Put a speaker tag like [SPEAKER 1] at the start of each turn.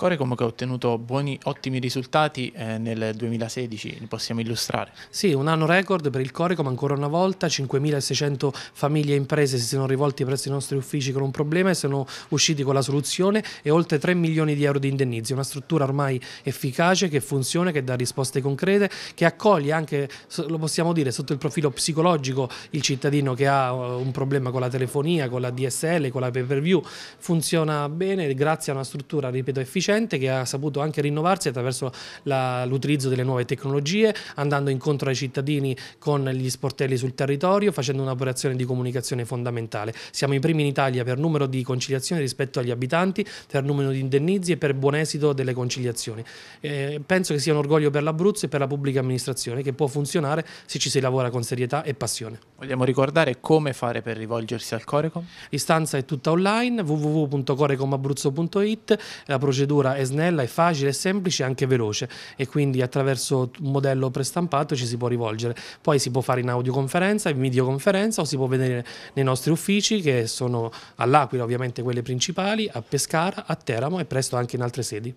[SPEAKER 1] Corecom che ha ottenuto buoni, ottimi risultati eh, nel 2016, li possiamo illustrare?
[SPEAKER 2] Sì, un anno record per il Corecom ancora una volta, 5.600 famiglie e imprese si sono rivolti presso i nostri uffici con un problema e sono usciti con la soluzione e oltre 3 milioni di euro di indennizi, una struttura ormai efficace che funziona, che dà risposte concrete, che accoglie anche, lo possiamo dire, sotto il profilo psicologico il cittadino che ha uh, un problema con la telefonia, con la DSL, con la pay per view, funziona bene grazie a una struttura, ripeto, efficiente efficiente che ha saputo anche rinnovarsi attraverso l'utilizzo delle nuove tecnologie, andando incontro ai cittadini con gli sportelli sul territorio, facendo un'operazione di comunicazione fondamentale. Siamo i primi in Italia per numero di conciliazioni rispetto agli abitanti, per numero di indennizi e per buon esito delle conciliazioni. Eh, penso che sia un orgoglio per l'Abruzzo e per la pubblica amministrazione che può funzionare se ci si lavora con serietà e passione.
[SPEAKER 1] Vogliamo ricordare come fare per rivolgersi al Corecom?
[SPEAKER 2] L'istanza è tutta online www.corecomabruzzo.it, la procedura è snella, è facile, è semplice e anche veloce e quindi attraverso un modello prestampato ci si può rivolgere. Poi si può fare in audioconferenza, in videoconferenza o si può vedere nei nostri uffici che sono all'Aquila ovviamente quelle principali, a Pescara, a Teramo e presto anche in altre sedi.